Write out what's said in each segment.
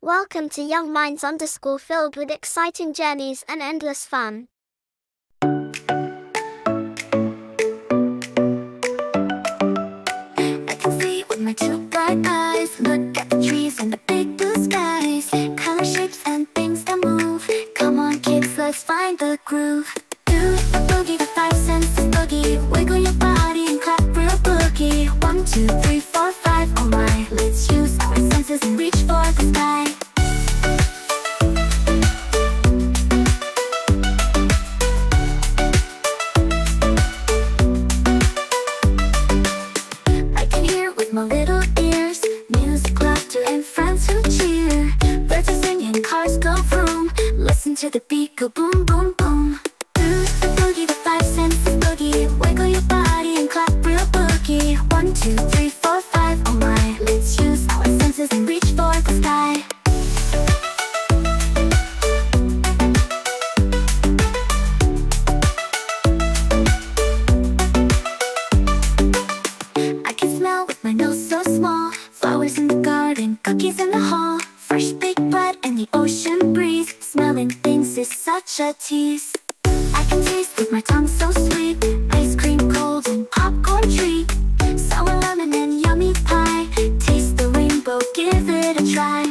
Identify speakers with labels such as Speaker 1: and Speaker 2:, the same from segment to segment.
Speaker 1: Welcome to Young Minds underscore filled with exciting journeys and endless fun.
Speaker 2: I can see with my two eyes. Look at the trees and the big blue skies. Color shapes and things that move. Come on, kids, let's find the groove. Do the boogie, the five senses boogie. Wiggle your body and clap boogie. Vroom. Listen to the beat go boom, boom, boom. Do the boogie, the five senses boogie. Wiggle your body and clap real boogie. One, two, three, four, five, oh my Let's use our senses and reach for the sky. I can smell with my nose so small. Flowers in the garden, cookies in the hall the ocean breeze. Smelling things is such a tease. I can taste with my tongue so sweet. Ice cream cold and popcorn treat. Sour lemon and yummy pie. Taste the rainbow, give it a try.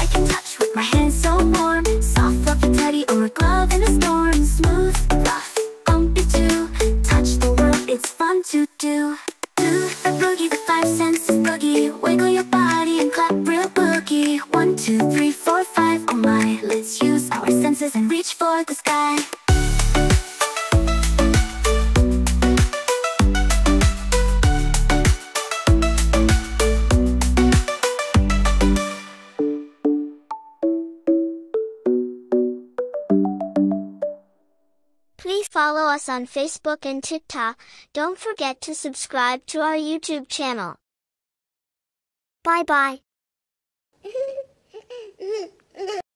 Speaker 2: I can touch with my hands so warm. Soft fluffy teddy or a glove in a storm. Smooth, rough, bumpy too Touch the world, it's fun to do. Do the boogie, the five senses boogie. Wiggle your body senses and reach for the sky
Speaker 1: Please follow us on Facebook and TikTok. Don't forget to subscribe to our YouTube channel. Bye bye.